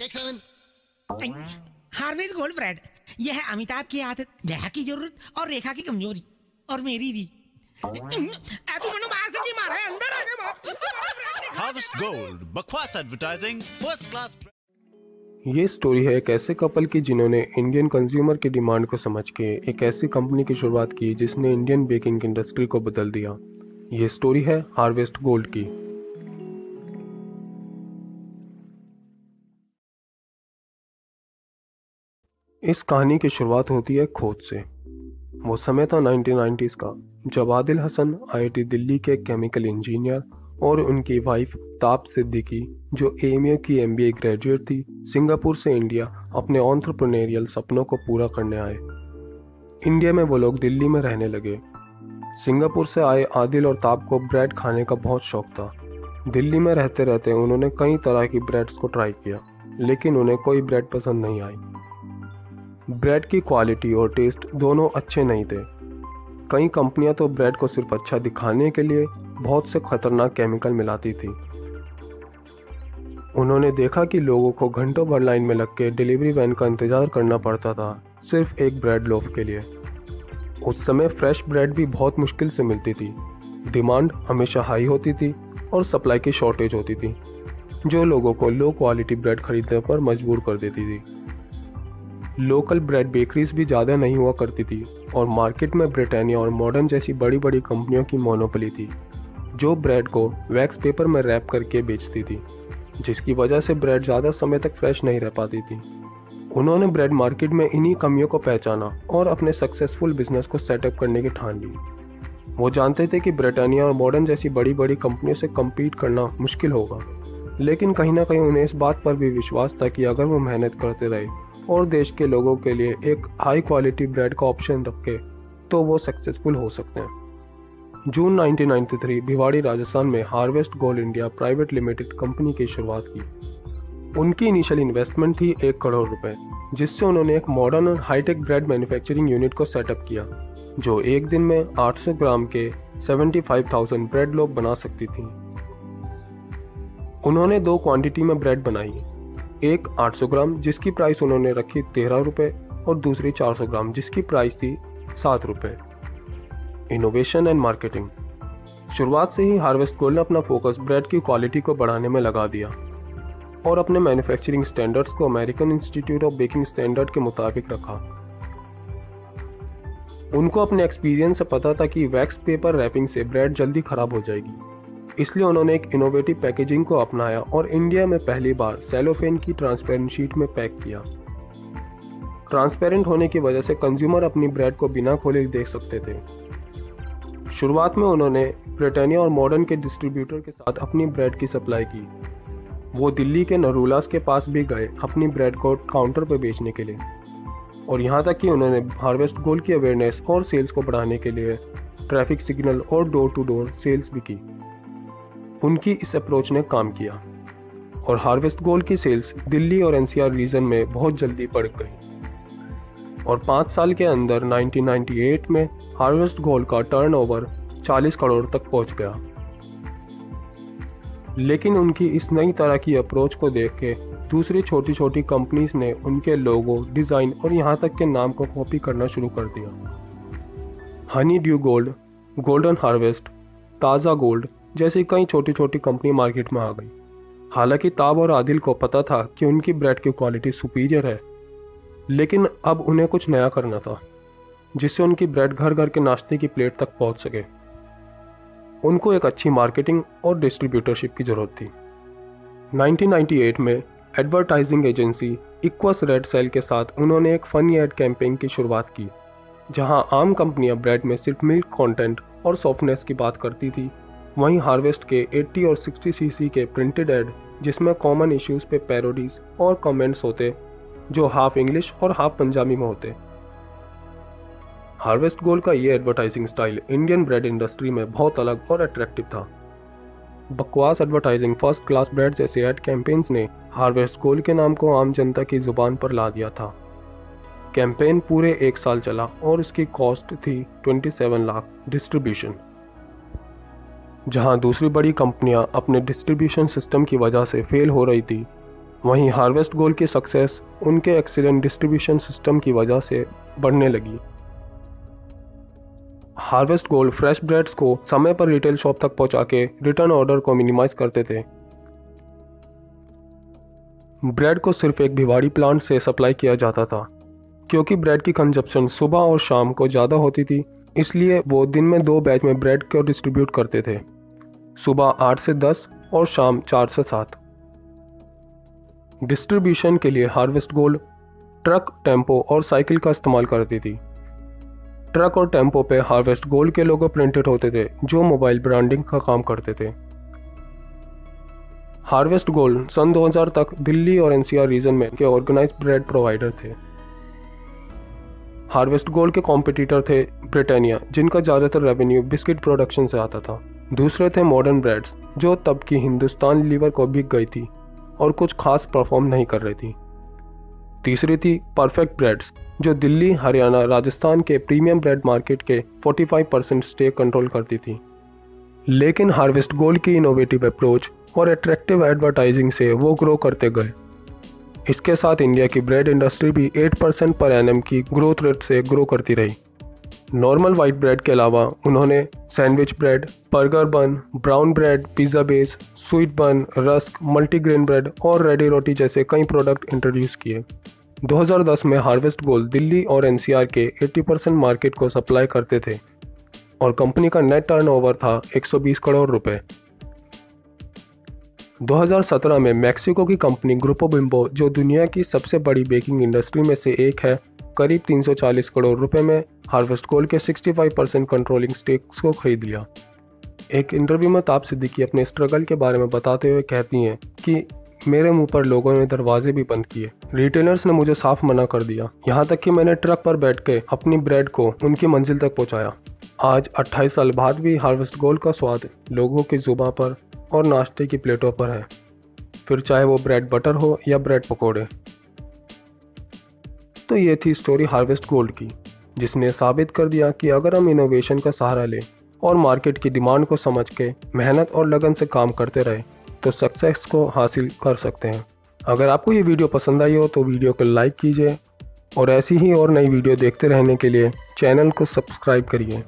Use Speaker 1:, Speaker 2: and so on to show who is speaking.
Speaker 1: Take seven.
Speaker 2: Harvest Gold bread यह है अमिताभ की आदत जया की ज़रूरत और रेखा की कमज़ोरी और मेरी भी। तू मनु बाहर से जी मारा है अंदर आके बाप
Speaker 3: Harvest Gold, बकवास एडवर्टाइजिंग फ़र्स्ट क्लास
Speaker 4: ये स्टोरी है एक ऐसे कपल की जिन्होंने इंडियन कंज्यूमर की डिमांड को समझ के एक ऐसी कंपनी की शुरुआत की जिसने इंडियन बेकिंग इंडस्ट्री को बदल दिया। ये स्टोरी है हार्वेस्ट गोल्ड की। इस कहानी की शुरुआत होती है खोज से। वो समय था 1990s का, जब आदिल हसन, आईआईटी दिल्ली के केमिकल इंजीनियर और उनकी वाइफ ताप सिद्दीकी जो एमयू की एमबीए ग्रेजुएट थी, सिंगापुर से इंडिया अपने ऑन्ट्रप्रनेरियल सपनों को पूरा करने आए। इंडिया में वो लोग दिल्ली में रहने लगे। सिंगापुर से आए आदिल और ताप को ब्रेड खाने का बहुत शौक था। दिल्ली में रहते रहते उन्होंने कई तरह की ब्रेड्स को ट्राई किया, लेकिन उन्हें कोई ब्रेड पसंद नहीं आई। ब्रेड की क्वालिटी और टेस्ट दोनों अच्छे नहीं थे। कई कंपनियाँ तो ब्रेड को सिर्फ़ अच्छा दिखाने के लिए बहुत से खतरनाक केमिकल मिलाती थी। उन्होंने देखा कि लोगों को घंटों भर लाइन में लग के डिलीवरी वैन का इंतज़ार करना पड़ता था, सिर्फ़ एक ब्रेड लोफ के लिए। उस समय फ्रेश ब्रेड भी बहुत मुश्किल से मिलती थी। डिमांड हमेशा हाई होती थी और सप्लाई की शॉर्टेज होती थी, जो लोगों को लो क्वालिटी ब्रेड खरीदने पर मजबूर कर देती थी। लोकल ब्रेड बेकरीज भी ज़्यादा नहीं हुआ करती थी, और मार्केट में ब्रिटानिया और मॉडर्न जैसी बड़ी बड़ी कंपनियों की मोनोपली थी, जो ब्रेड को वैक्स पेपर में रैप करके बेचती थी, जिसकी वजह से ब्रेड ज़्यादा समय तक फ्रेश नहीं रह पाती थी। उन्होंने ब्रेड मार्केट में इन्हीं कमियों को पहचाना और अपने सक्सेसफुल बिज़नेस को सेटअप करने की ठान ली। वो जानते थे कि ब्रिटानिया और मॉडर्न जैसी बड़ी बड़ी कंपनियों से कम्पीट करना मुश्किल होगा, लेकिन कहीं ना कहीं उन्हें इस बात पर भी विश्वास था कि अगर वो मेहनत करते रहे और देश के लोगों के लिए एक हाई क्वालिटी ब्रेड का ऑप्शन रखे तो वो सक्सेसफुल हो सकते हैं। जून 1993 भिवाड़ी राजस्थान में Harvest Gold India private limited company की शुरुआत की। उनकी इनिशियल इन्वेस्टमेंट थी एक करोड़ रुपए जिससे उन्होंने एक मॉडर्न और hi tech bread manufacturing unit को सेटअप किया जो एक दिन में 800 ग्राम के 75,000 ब्रेड लोग बना सकती थी। उन्होंने दो क्वांटिटी में ब्रेड बनाई। एक 800 ग्राम, जिसकी प्राइस उन्होंने रखी तेरह रुपये और दूसरी 400 ग्राम, जिसकी प्राइस थी सात रुपये इनोवेशन एंड मार्केटिंग शुरुआत से ही हार्वेस्ट गोल्ड ने अपना फोकस ब्रेड की क्वालिटी को बढ़ाने में लगा दिया, और अपने मैन्युफैक्चरिंग स्टैंडर्ड्स को American Institute of Baking Standard के मुताबिक रखा। उनको अपने एक्सपीरियंस से पता था कि वैक्स पेपर रैपिंग से ब्रेड जल्दी खराब हो जाएगी। इसलिए उन्होंने एक इनोवेटिव पैकेजिंग को अपनाया और इंडिया में पहली बार सेलोफेन की ट्रांसपेरेंट शीट में पैक किया। ट्रांसपेरेंट होने की वजह से कंज्यूमर अपनी ब्रेड को बिना खोले देख सकते थे। शुरुआत में उन्होंने ब्रिटानिया और मॉडर्न के डिस्ट्रीब्यूटर के साथ अपनी ब्रेड की सप्लाई की। वो दिल्ली के नरूलास के पास भी गए अपनी ब्रेड को काउंटर पर बेचने के लिए। और यहाँ तक कि उन्होंने हार्वेस्ट गोल्ड की अवेयरनेस और सेल्स को बढ़ाने के लिए ट्रैफ़िक सिग्नल और डोर टू डोर सेल्स भी की। उनकी इस अप्रोच ने काम किया। और हार्वेस्ट गोल्ड की सेल्स दिल्ली और एनसीआर रीजन में बहुत जल्दी बढ़ गई। और पाँच साल के अंदर 1998 में हार्वेस्ट गोल्ड का टर्नओवर 40 करोड़ तक पहुँच गया। लेकिन उनकी इस नई तरह की अप्रोच को देख के दूसरी छोटी छोटी कंपनीज़ ने उनके लोगो डिज़ाइन और यहाँ तक के नाम को कॉपी करना शुरू कर दिया। Honey Dew Gold Golden Harvest Taaza Gold जैसी कई छोटी छोटी कंपनी मार्केट में आ गई। हालाँकि ताब और आदिल को पता था कि उनकी ब्रेड की क्वालिटी सुपीरियर है, लेकिन अब उन्हें कुछ नया करना था, जिससे उनकी ब्रेड घर घर के नाश्ते की प्लेट तक पहुँच सके। उनको एक अच्छी मार्केटिंग और डिस्ट्रीब्यूटरशिप की ज़रूरत थी। 1998 में advertising agency Equus Red Cell के साथ उन्होंने एक फनी एड कैंपेन की शुरुआत की, जहाँ आम कंपनियाँ ब्रेड में सिर्फ़ मिल्क कंटेंट और सॉफ्टनेस की बात करती थी वहीं हार्वेस्ट के 80 और 60 सीसी के प्रिंटेड एड, जिसमें कॉमन इश्यूज़ पे पैरोडीज और कमेंट्स होते, जो हाफ़ इंग्लिश और हाफ़ पंजाबी में होते। हार्वेस्ट गोल्ड का ये advertising style Indian bread industry में बहुत अलग और अट्रैक्टिव था। बकवास एडवर्टाइजिंग फ़र्स्ट क्लास ब्रेड जैसे एड कैंपेन्स ने हार्वेस्ट गोल्ड के नाम को आम जनता की ज़ुबान पर ला दिया था। कैंपेन पूरे एक साल चला और उसकी कॉस्ट थी 27 लाख डिस्ट्रीब्यूशन। जहाँ दूसरी बड़ी कंपनियाँ अपने डिस्ट्रीब्यूशन सिस्टम की वजह से फेल हो रही थी, वहीं हार्वेस्ट गोल्ड की सक्सेस उनके एक्सीलेंट डिस्ट्रीब्यूशन सिस्टम की वजह से बढ़ने लगी। हार्वेस्ट गोल्ड फ्रेश ब्रेड्स को समय पर रिटेल शॉप तक पहुँचा के रिटर्न ऑर्डर को मिनिमाइज करते थे। ब्रेड को सिर्फ़ एक भिवाड़ी प्लांट से सप्लाई किया जाता था, क्योंकि ब्रेड की कंजप्शन सुबह और शाम को ज़्यादा होती थी इसलिए वो दिन में दो बैच में ब्रेड को डिस्ट्रीब्यूट करते थे। सुबह आठ से दस और शाम चार से सात। डिस्ट्रीब्यूशन के लिए हार्वेस्ट गोल्ड ट्रक टेंपो और साइकिल का इस्तेमाल करती थी। ट्रक और टेंपो पे हार्वेस्ट गोल्ड के लोगो प्रिंटेड होते थे, जो मोबाइल ब्रांडिंग का काम करते थे। हार्वेस्ट गोल्ड सन 2000 तक दिल्ली और एनसीआर रीजन में के ऑर्गेनाइज ब्रेड प्रोवाइडर थे। हार्वेस्ट गोल्ड के कॉम्पिटिटर थे ब्रिटानिया, जिनका ज़्यादातर रेवेन्यू बिस्किट प्रोडक्शन से आता था। दूसरे थे मॉडर्न ब्रेड्स जो तब की हिंदुस्तान लीवर को बिक गई थी और कुछ खास परफॉर्म नहीं कर रही थी। तीसरी थी परफेक्ट ब्रेड्स जो दिल्ली, हरियाणा, राजस्थान के प्रीमियम ब्रेड मार्केट के 45 परसेंट स्टेक कंट्रोल करती थी। लेकिन हार्वेस्ट गोल्ड की इनोवेटिव अप्रोच और अट्रैक्टिव एडवर्टाइजिंग से वो ग्रो करते गए। इसके साथ इंडिया की ब्रेड इंडस्ट्री भी 8 परसेंट पर एनएम की ग्रोथ रेट से ग्रो करती रही। नॉर्मल वाइट ब्रेड के अलावा उन्होंने sandwich bread burger bun brown bread pizza base sweet bun rusk multigrain bread और रेडी रोटी जैसे कई प्रोडक्ट इंट्रोड्यूस किए। 2010 में हार्वेस्ट गोल्ड दिल्ली और एनसीआर के 80 परसेंट मार्केट को सप्लाई करते थे और कंपनी का नेट टर्नओवर था 120 करोड़ रुपए। 2017 में मैक्सिको की कंपनी ग्रुपो बिम्बो जो दुनिया की सबसे बड़ी बेकिंग इंडस्ट्री में से एक है, करीब 340 करोड़ रुपए में हार्वेस्ट गोल्ड के 65 परसेंट कंट्रोलिंग स्टेक्स को खरीद लिया। एक इंटरव्यू में ताप सिद्दीकी अपने स्ट्रगल के बारे में बताते हुए कहती हैं कि मेरे मुँह पर लोगों ने दरवाजे भी बंद किए। रिटेलर्स ने मुझे साफ़ मना कर दिया। यहाँ तक कि मैंने ट्रक पर बैठ के अपनी ब्रेड को उनकी मंजिल तक पहुँचाया। आज 28 साल बाद भी हार्वेस्ट गोल्ड का स्वाद लोगों की जुबा पर और नाश्ते की प्लेटों पर है। फिर चाहे वो ब्रेड बटर हो या ब्रेड पकोड़े। तो ये थी स्टोरी हार्वेस्ट गोल्ड की, जिसने साबित कर दिया कि अगर हम इनोवेशन का सहारा लें और मार्केट की डिमांड को समझ के मेहनत और लगन से काम करते रहे तो सक्सेस को हासिल कर सकते हैं। अगर आपको ये वीडियो पसंद आई हो तो वीडियो को लाइक कीजिए और ऐसी ही और नई वीडियो देखते रहने के लिए चैनल को सब्सक्राइब करिए।